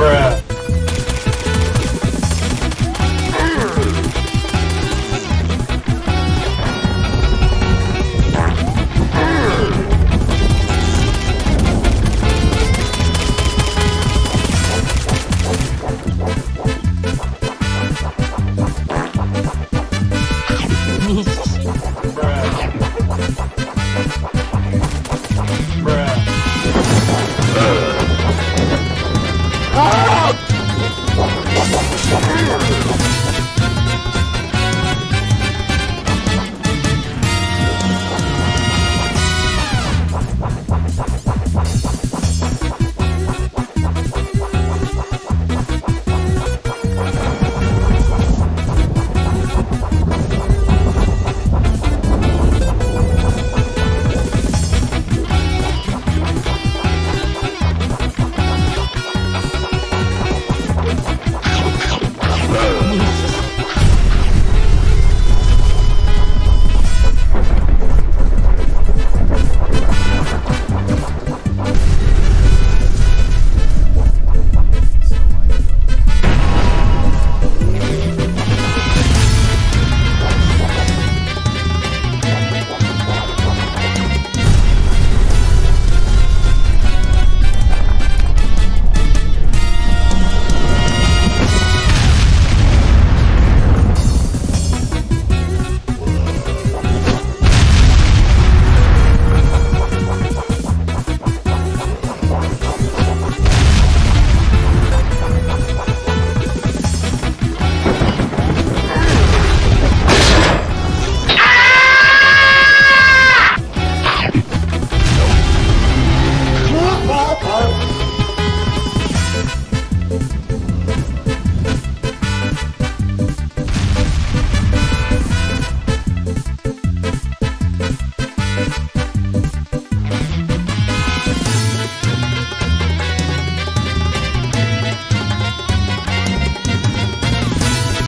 Bruh. Yeah.